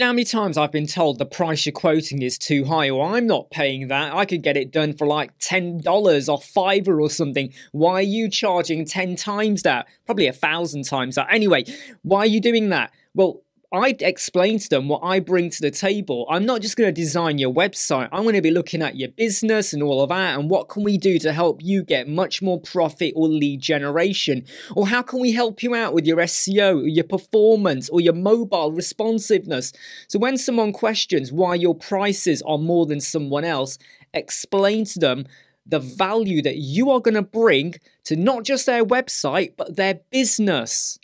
How many times I've been told the price you're quoting is too high, or I'm not paying that. I could get it done for like $10 or Fiverr or something. Why are you charging 10 times that? Probably a thousand times that. Anyway, why are you doing that? Well, I explain to them what I bring to the table. I'm not just going to design your website. I'm going to be looking at your business and all of that and what can we do to help you get much more profit or lead generation? Or how can we help you out with your SEO, your performance or your mobile responsiveness? So when someone questions why your prices are more than someone else, explain to them the value that you are going to bring to not just their website, but their business.